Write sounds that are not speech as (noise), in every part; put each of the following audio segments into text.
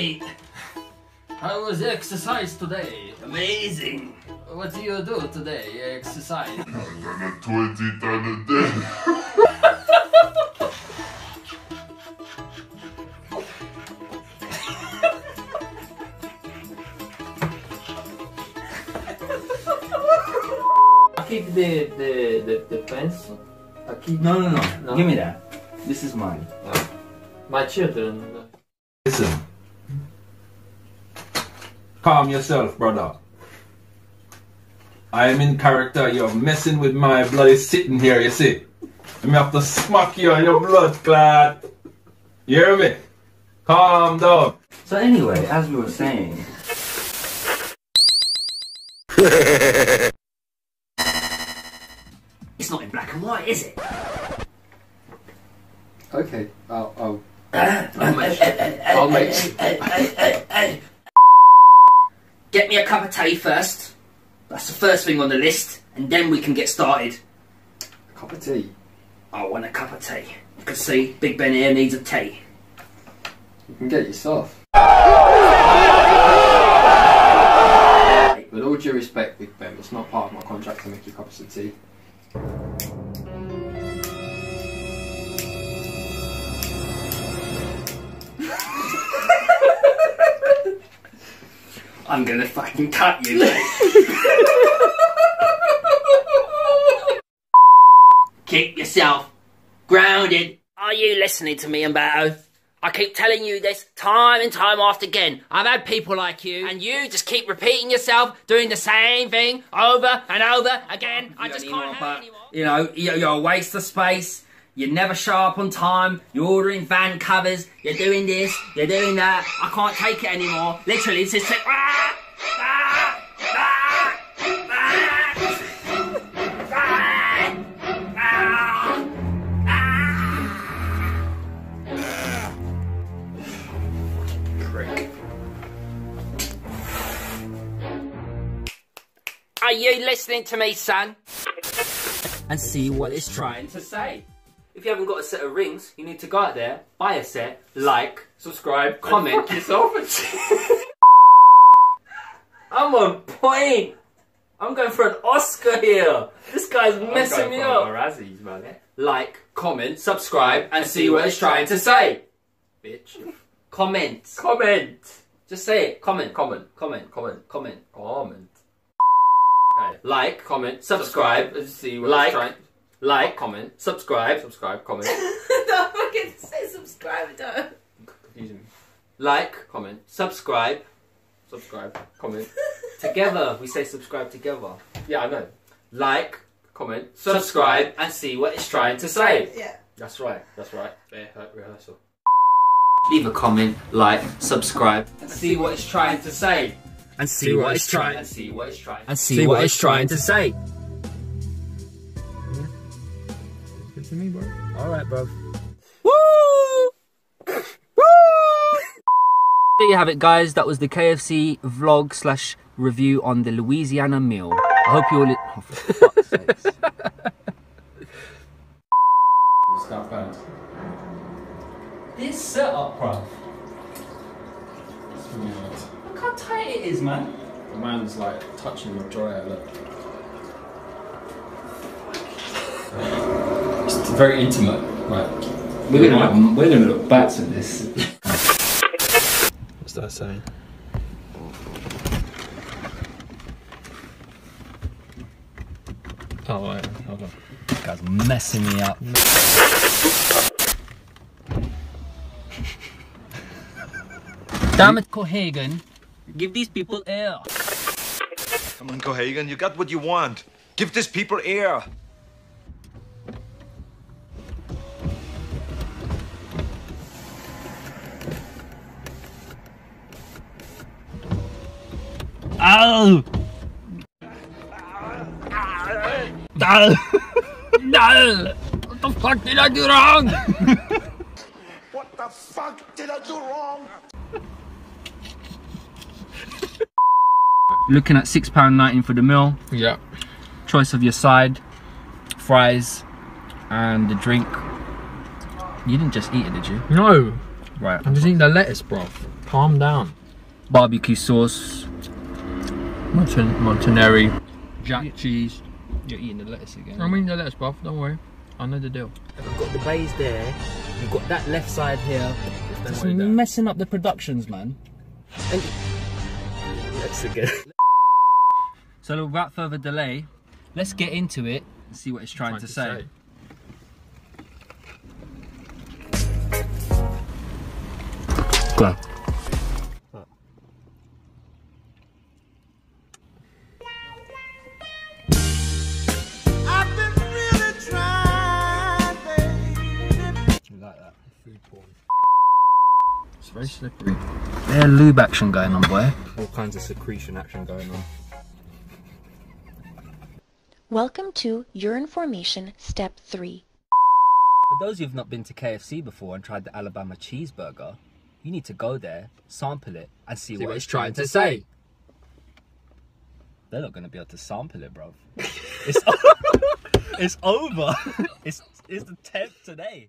mate. How was the exercise today? Amazing. What do you do today? Exercise. I done a 20, done a day. I keep the the the, the pens. I keep No, no, no, No? Give me that. This is mine. my children. Uh, Calm yourself, brother. I am in character. You're messing with my bloody sitting here, you see. And me have to smack you on your blood clot. You hear me? Calm down. So anyway, as we were saying, it's not in black and white, is it? Okay, I'll I'll, I'll make I'll make Get me a cup of tea first. That's the first thing on the list, and then we can get started. a cup of tea. I want a cup of tea. You can see Big Ben here needs a tea. You can get yourself. With all due respect, Big Ben, it's not part of my contract to make you cups of tea. I'm gonna fucking cut you, mate. (laughs) Keep yourself grounded. Are you listening to me, Umberto? I keep telling you this time and time after again. I've had people like you, and you just keep repeating yourself, doing the same thing over and over again. I just can't have it anymore. You know, you're a waste of space. You never show up on time. You're ordering van covers. You're doing this. You're doing that. I can't take it anymore. Literally, it's just like. Ah, you listening to me, son? And see what it's trying to say. If you haven't got a set of rings, you need to go out there, buy a set, like, subscribe, comment. yourself. (laughs) I'm on point. I'm going for an Oscar here. This guy's messing me up. Razzies, man. Like, comment, subscribe, and see what it's trying to say. Bitch. (laughs) Comment. Comment. Just say it. Comment. Comment. Comment. Comment. Comment. Comment. Like, Comment. Subscribe. and See what Like. it's trying. like, Comment. subscribe, Subscribe. Oh, comment. Don't forget to say subscribe, don't. Confusing me. like, Comment. subscribe. Subscribe. Comment. (laughs) Together, we say subscribe together. Yeah, I know. Like, Comment. subscribe, and see what it's trying to say. Yeah. That's right. That's right. Rehe- rehearsal. Leave a comment, like, subscribe, and see what it's trying to say. And see what it's trying. And see what it's trying. And see what it's trying to say. Good to me, bro. All right, bro. Woo! Woo! (laughs) There you have it, guys. That was the KFC vlog slash review on the Louisiana meal. I hope you all. (laughs) Oh, for fuck's sakes. This setup, bro. It's really nice. Look how tight it is, man. The man's like touching your dryer. Look. It's very intimate. Right. We're gonna look, we're gonna look bats at this. What's that saying? Oh, wait, hold on. This guy's messing me up. Damn it, Cohaagen. Give these people air. Come on, Cohaagen, you got what you want. Give these people air. Oh! No! no! What the fuck did I do wrong? What the fuck did I do wrong? Looking at £6.19 for the meal. Yeah. Choice of your side, fries, and the drink. You didn't just eat it, did you? No. Right. I'm just eating the lettuce, bro. Calm down. Barbecue sauce. Montan- Montaneri, jack cheese. You're eating the lettuce again. I'm eating the lettuce, bro. Don't worry. I know the deal. I've got the bays there. You've got that left side here. It's messing up the productions, man. And let's again. So without further delay, let's get into it and see what it's trying, to, say. Go. You like that? It's very slippery. There lube action going on, boy. All kinds of secretion action going on. Welcome to Urine Formation Step 3. For those who've not been to KFC before and tried the Alabama cheeseburger, you need to go there, sample it, and see, what, it's trying to say. They're not going to be able to sample it, bro. (laughs) It's, (laughs) it's over. (laughs) It's, it's the 10th today.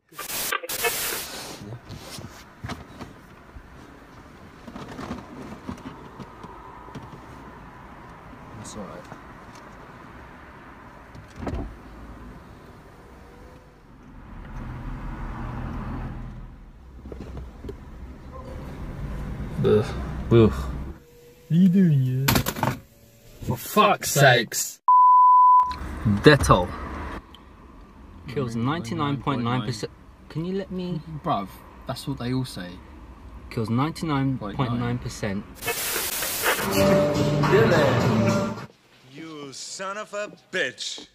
That's alright. Ugh. Ugh. you doing, yeah? For fuck's sakes. Dettol. Kills 99.9%. Can you let me? Bruv, that's what they all say. Kills 99.9%. You son of a bitch.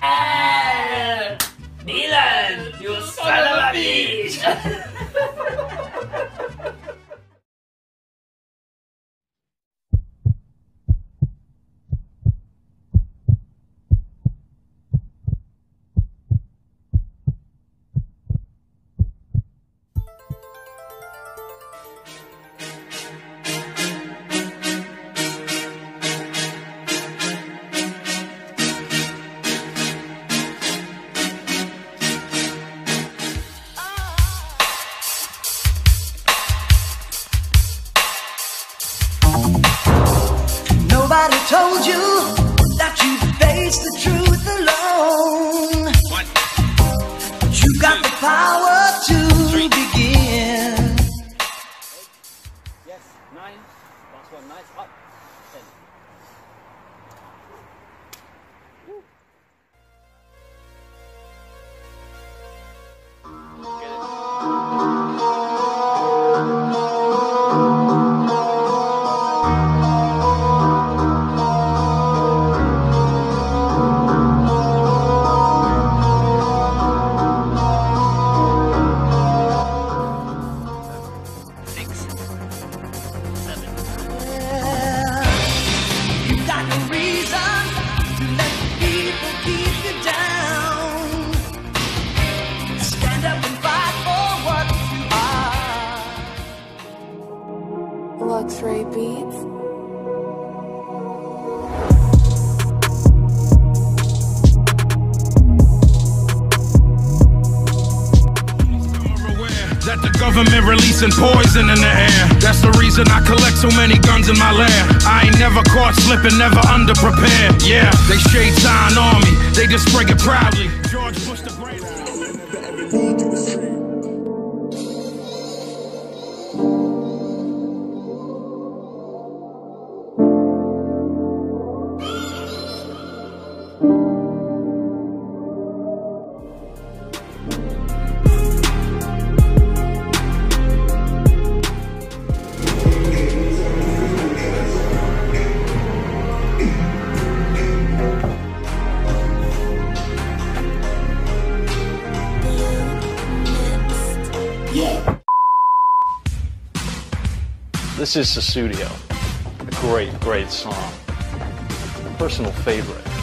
Eh, Dylan, you son of a bitch! (laughs) Yes, nine. Last one, nice. Up. Ten. Six. Luxury Beats. That the government releasing poison in the air. That's the reason I collect so many guns in my lair. I ain't never caught slipping, never underprepared. Yeah, they shade sign on me, they just spray it proudly. George Bush the. This is Sussudio. A great, great song. Personal favorite.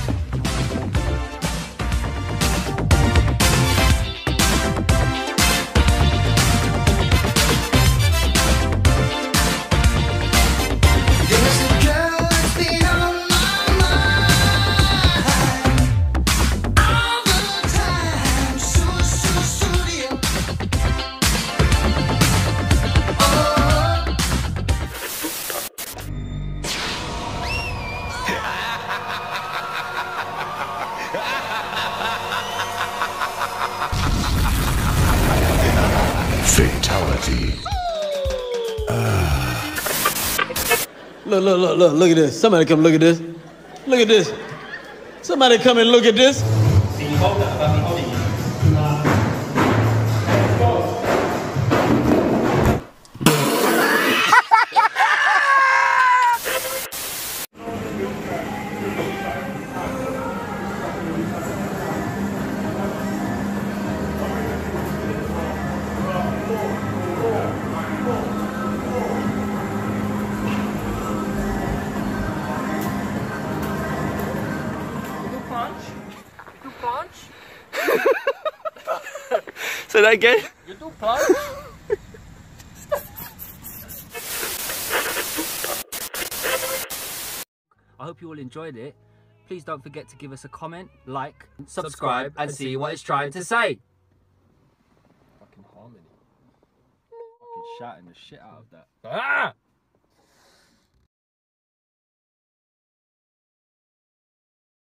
Look, look, look, look, look at this. Somebody come look at this. Look at this. Somebody come and look at this. Say that again. You do plunge? I hope you all enjoyed it. Please don't forget to give us a comment, like, subscribe, and see what it's trying to say. Fucking harmony. Fucking shouting the shit out of that. Ah!